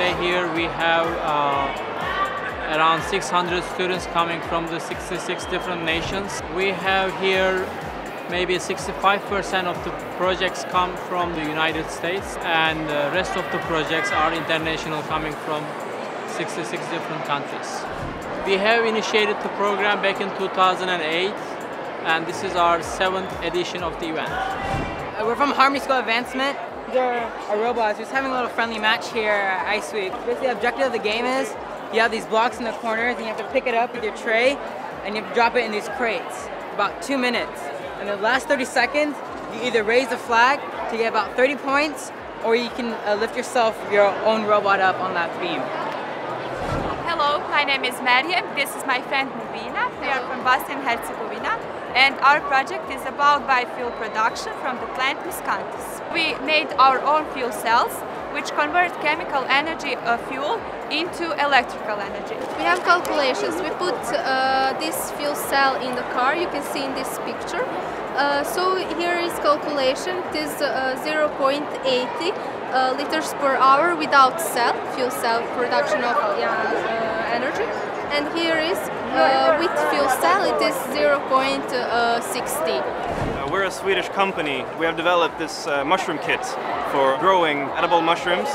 here we have uh, around 600 students coming from the 66 different nations. We have here maybe 65% of the projects come from the United States and the rest of the projects are international coming from 66 different countries. We have initiated the program back in 2008 and this is our seventh edition of the event. Uh, we're from Harmony School Advancement. These are our robots. We're just having a little friendly match here at I-SWEEEP. Basically, the objective of the game is you have these blocks in the corners and you have to pick it up with your tray and you have to drop it in these crates. About two minutes. In the last 30 seconds, you either raise the flag to get about 30 points or you can uh, lift yourself, your own robot up on that beam. Hello, my name is Meryem. This is my friend Mubina. We are from Bosnia and Herzegovina and our project is about biofuel production from the plant miscanthus. We made our own fuel cells which convert chemical energy of fuel into electrical energy. We have calculations. We put uh, this fuel cell in the car, you can see in this picture. Uh, so here is calculation, it is uh, 0.80 uh, liters per hour without cell, fuel cell production of uh, energy. And here is uh, with fuel cell it is 0.60. Uh, we're a Swedish company. We have developed this uh, mushroom kit for growing edible mushrooms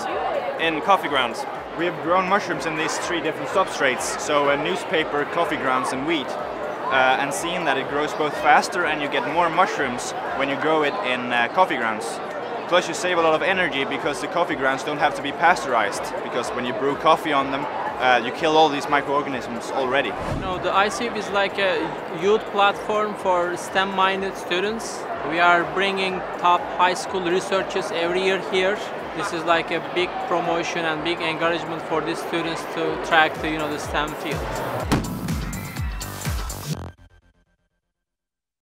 in coffee grounds. We have grown mushrooms in these three different substrates, so uh, newspaper, coffee grounds and wheat. Uh, and seen that it grows both faster and you get more mushrooms when you grow it in uh, coffee grounds. Plus you save a lot of energy because the coffee grounds don't have to be pasteurized because when you brew coffee on them uh, you kill all these microorganisms already. You know, the ICF is like a youth platform for STEM-minded students. We are bringing top high school researchers every year here. This is like a big promotion and big encouragement for these students to track the, you know, the STEM field.